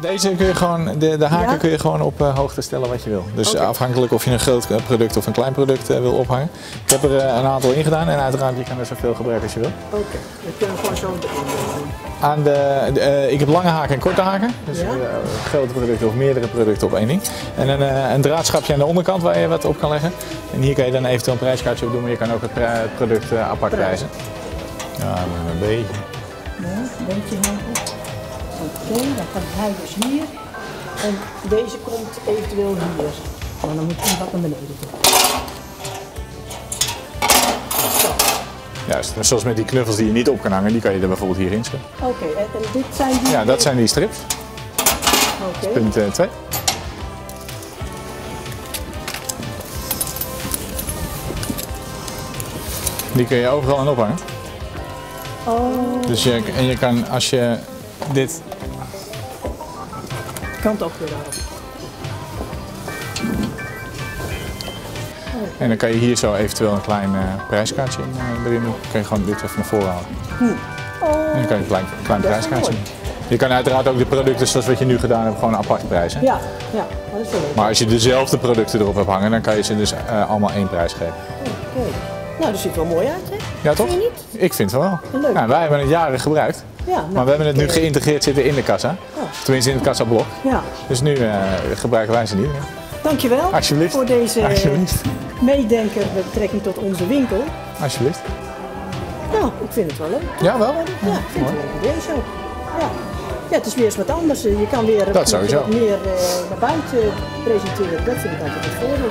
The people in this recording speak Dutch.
Deze kun je gewoon, de, de haken Ja? kun je gewoon op eh, hoogte stellen wat je wil. Dus afhankelijk of je een groot product of een klein product eh, wil ophangen. Ik heb er eh, een aantal in gedaan en uiteraard je kan er zoveel gebruiken als je wil. Oké, dan kunnen we gewoon zo. Aan de, de, ik heb lange haken en korte haken. Dus Ja? grote producten of meerdere producten op één ding. En een, een draadschapje aan de onderkant waar je wat op kan leggen. En hier kan je dan eventueel een prijskaartje op doen, maar je kan ook het product apart prijzen. Ja, een beetje. Ja, een beetje hoger. Oké, dan gaat hij dus hier. En deze komt eventueel hier. Maar dan moet hij wat naar beneden doen. Juist, dus zoals met die knuffels die je niet op kan hangen, die kan je er bijvoorbeeld hier inschrijven. Oké, en, en dit zijn die... Ja, dat zijn die strips. Oké. Punt 2. Die kun je overal aan ophangen. Oh, Dus je, en je kan als je dit. kant ook weer op. En dan kan je hier zo eventueel een klein eh, prijskaartje in, eh, erin doen. Dan kan je gewoon dit even naar voren halen. Oh, En dan kan je een klein, klein prijskaartje doen. Je kan uiteraard ook de producten zoals wat je nu gedaan hebt gewoon apart prijzen. ja, ja, dat is wel leuk. Maar als je dezelfde producten erop hebt hangen, dan kan je ze dus eh, allemaal één prijs geven. Oké. Nou, dat ziet er wel mooi uit, hè? Ja toch? Vind je Ik vind het wel. Leuk. Nou, wij hebben het jaren gebruikt. Ja, nou, Maar we hebben het nu eh, geïntegreerd zitten in de kassa. Tenminste in het kassablok. Ja, Dus nu eh, gebruiken wij ze niet dankjewel Alsjeblieft. voor deze Alsjeblieft. meedenker met betrekking tot onze winkel. Alsjeblieft. Nou, ik vind het wel leuk. Ja, wel. Ja, ik vind het een leuk idee zo. Ja. ja, het is weer eens wat anders. Je kan weer wat meer eh, naar buiten presenteren. Dat vind ik altijd het voordeel.